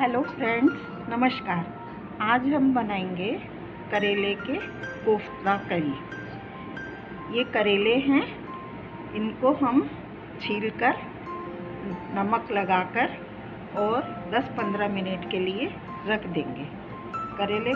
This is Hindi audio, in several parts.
हेलो फ्रेंड्स, नमस्कार। आज हम बनाएँगे करेले के कोफ्ता करी। ये करेले हैं, इनको हम छीलकर, नमक लगाकर और 10-15 मिनट के लिए रख देंगे। करेले,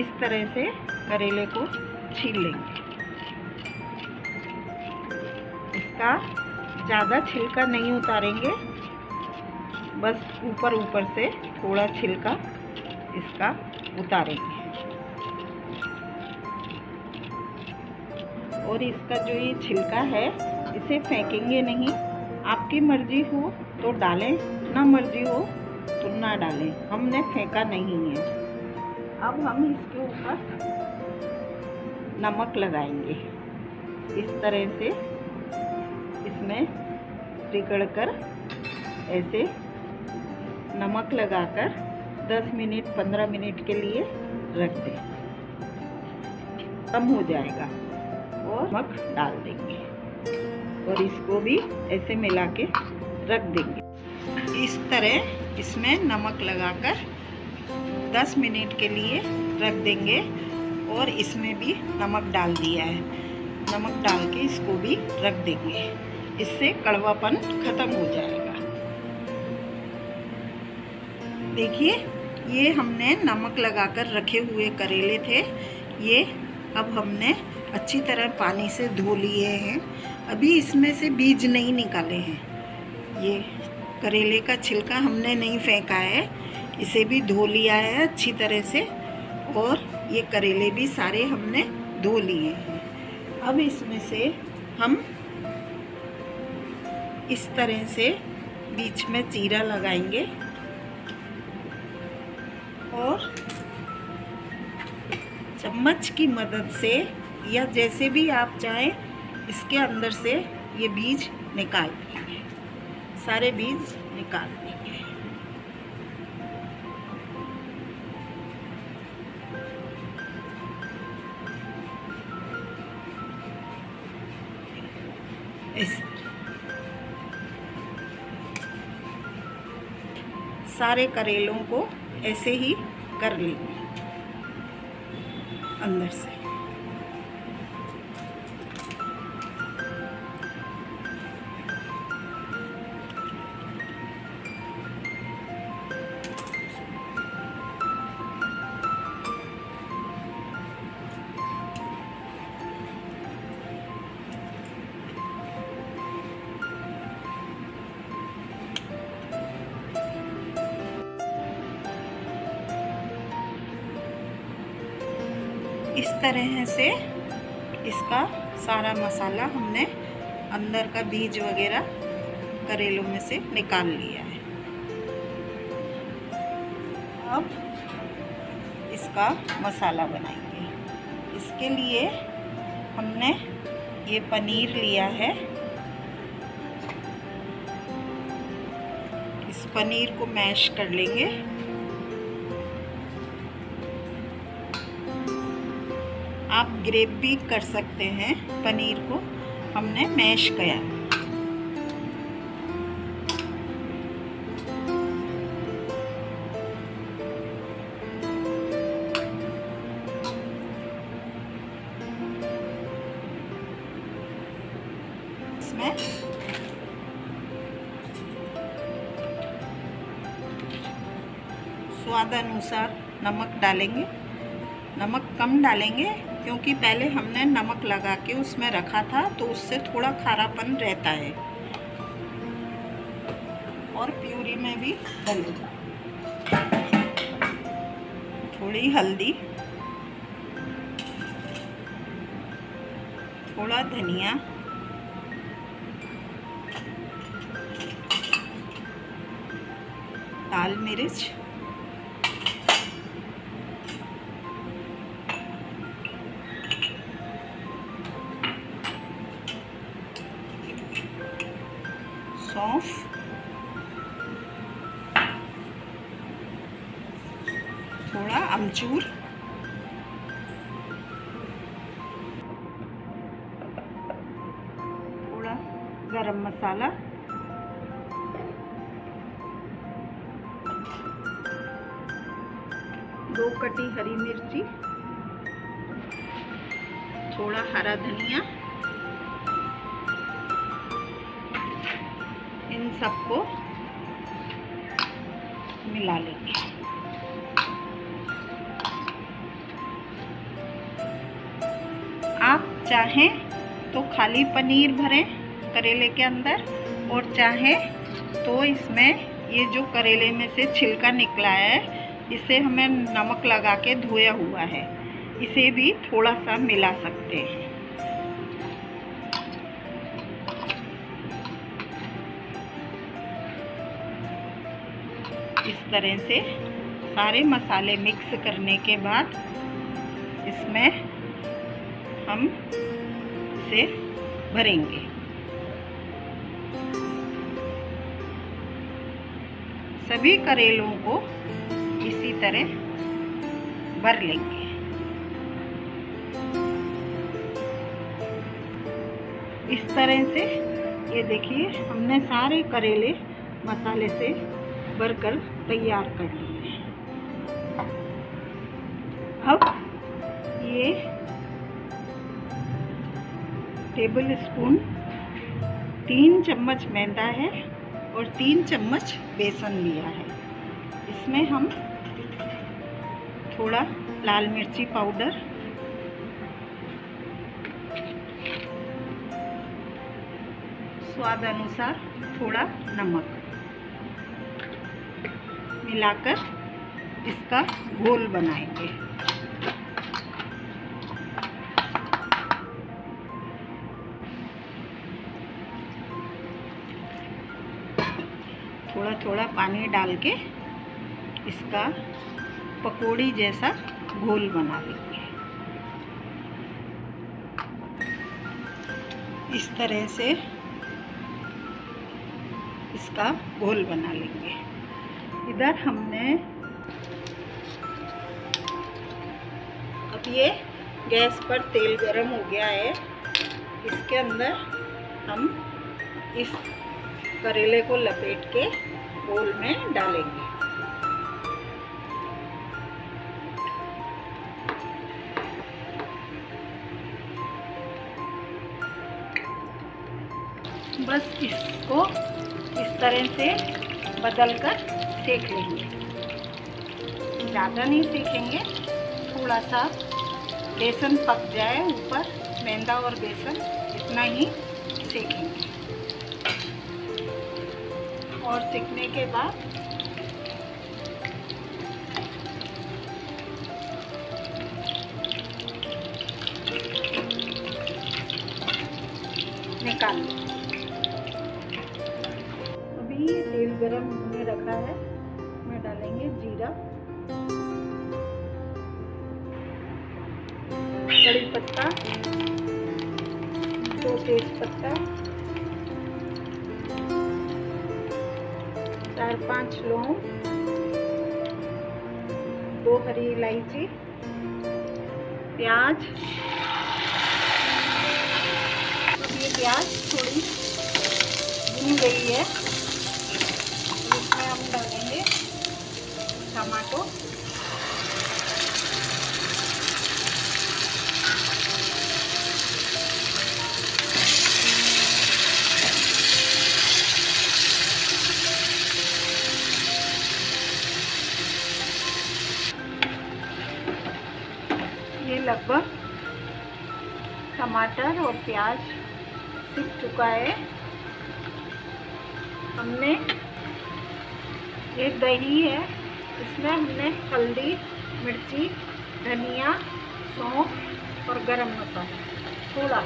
इस तरह से करेले को छील लेंगे। इसका ज़्यादा छिलका नहीं उतारेंगे। बस ऊपर ऊपर से थोड़ा छिलका इसका उतारेंगे। और इसका जो ये छिलका है, इसे फेंकेंगे नहीं। आपकी मर्ज़ी हो तो डालें, ना मर्ज़ी हो तो ना डालें। हमने फेंका नहीं है। अब हम इसके ऊपर नमक लगाएँगे। इस तरह से इसमें कर ऐसे नमक लगाकर 10 मिनट 15 मिनट के लिए रख दें। कम हो जाएगा और नमक डाल देंगे। और इसको भी ऐसे मिला के रख देंगे। इस तरह इसमें नमक लगाकर 10 मिनट के लिए रख देंगे और इसमें भी नमक डाल दिया है। नमक डाल के इसको भी रख देंगे। इससे कड़वापन ख़त्म हो जाएगा। देखिए, ये हमने नमक लगाकर रखे हुए करेले थे। ये अब हमने अच्छी तरह पानी से धो लिए हैं। अभी इसमें से बीज नहीं निकाले हैं। ये करेले का छिलका हमने नहीं फेंका है। इसे भी धो लिया है अच्छी तरह से और ये करेले भी सारे हमने धो लिए हैं। अब इसमें से हम इस तरह से बीच में चीरा लगाएँगे। और चम्मच की मदद से या जैसे भी आप चाहें, इसके अंदर से ये बीज निकाल देंगे। सारे बीज निकाल देंगे। सारे करेलों को ऐसे ही कर लेंगे अंदर से। तरह से इसका सारा मसाला हमने अंदर का बीज वगैरह करेलों में से निकाल लिया है। अब इसका मसाला बनाएँगे। इसके लिए हमने ये पनीर लिया है। इस पनीर को मैश कर लेंगे। आप ग्रेप भी कर सकते हैं पनीर को। हमने मैश किया। स्वाद अनुसार नमक डालेंगे। नमक कम डालेंगे, क्योंकि पहले हमने नमक लगा के उसमें रखा था तो उससे थोड़ा खारापन रहता है। और प्यूरी में भी डलेगा थोड़ी हल्दी, थोड़ा धनिया, लाल मिर्च गरम मसाला। दो कटी हरी मिर्ची। थोड़ा हरा धनिया। इन सबको मिला लेंगे। आप चाहें तो खाली पनीर भरें। करेले के अंदर और चाहें तो इसमें ये जो करेले में से छिलका निकला है, इसे हमें नमक लगा के धोया हुआ है। इसे भी थोड़ा सा मिला सकते हैं। इस तरह से सारे मसाले मिक्स करने के बाद इसमें हम इसे भरेंगे। सभी करेलों को इसी तरह भर लेंगे। इस तरह से, ये देखिए, हमने सारे करेले मसाले से भरकर तैयार कर लिए अब ये टेबल स्पून तीन चम्मच मैदा है। और तीन चम्मच बेसन लिया है। इसमें हम थोड़ा लाल मिर्ची पाउडर, स्वाद अनुसार थोड़ा नमक मिलाकर इसका घोल बनाएँगे। थोड़ा थोड़ा पानी डाल के इसका पकोड़ी जैसा घोल बना लेंगे। इस तरह से इसका घोल बना लेंगे। इधर हमने अब ये गैस पर तेल गरम हो गया है। इसके अंदर हम इस करेले को लपेट के बोल में डालेंगे। बस इसको इस तरह से बदल कर सेक लेंगे। ज़्यादा नहीं सेकेंगे, थोड़ा सा बेसन पक जाए ऊपर, मैदा और बेसन इतना ही सेकेंगे। और सीखने के बाद निकाल। अभी तेल गरम होने रखा है। इसमें डालेंगे जीरा। कड़ी पत्ता, दो तेज पत्ता। चार पाँच लौंग, दो हरी इलायची, प्याज। ये प्याज थोड़ी भून गई है। इसमें हम डालेंगे टमाटो। लगभग टमाटर और प्याज सीख चुका है। हमने ये दही है, इसमें हमने हल्दी, मिर्ची, धनिया, सौंफ और गरम मसाला, थोड़ा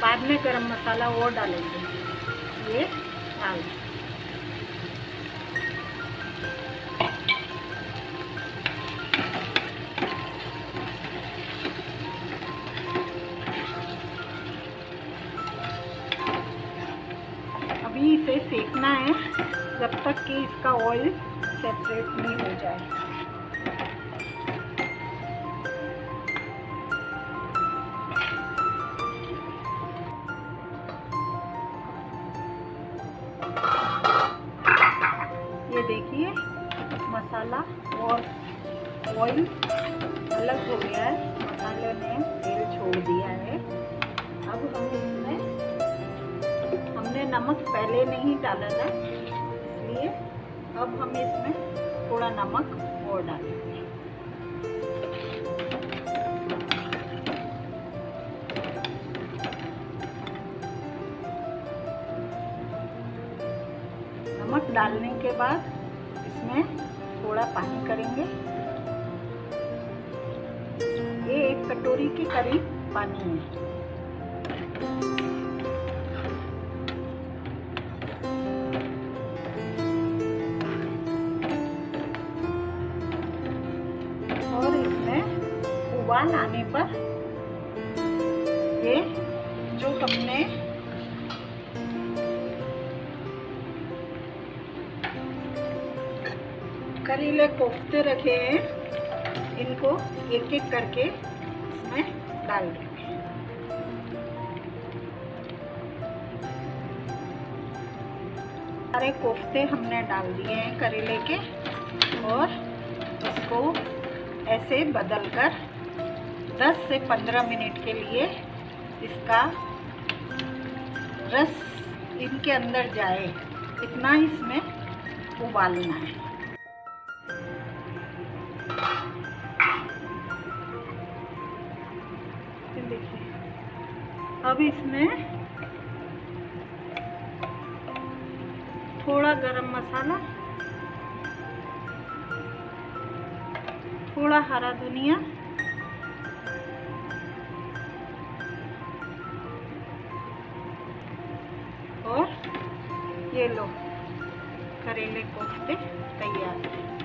बाद में गरम मसाला और डालेंगे। ये डाल। इसका ऑयल सेपरेट नहीं हो जाए। ये देखिए, मसाला और ऑयल अलग हो गया है। मसाले ने तेल छोड़ दिया है। अब हम इसमें, हमने नमक पहले नहीं डाला था अब हम इसमें थोड़ा नमक और डालेंगे। नमक डालने के बाद इसमें थोड़ा पानी करेंगे। ये एक कटोरी के करीब पानी है। उबाल आने पर। ये जो हमने करीले कोफ्ते रखे हैं, इनको एक एक करके इसमें डाल देंगे सारे कोफ्ते हमने डाल दिए हैं करेले के, और इसको ऐसे बदल कर 10 से 15 मिनट के लिए इसका रस इनके अंदर जाए। इतना ही इसमें उबालना है। अब इसमें थोड़ा गरम मसाला, थोड़ा हरा धनिया ये लो करेले कोफ्ते तैयार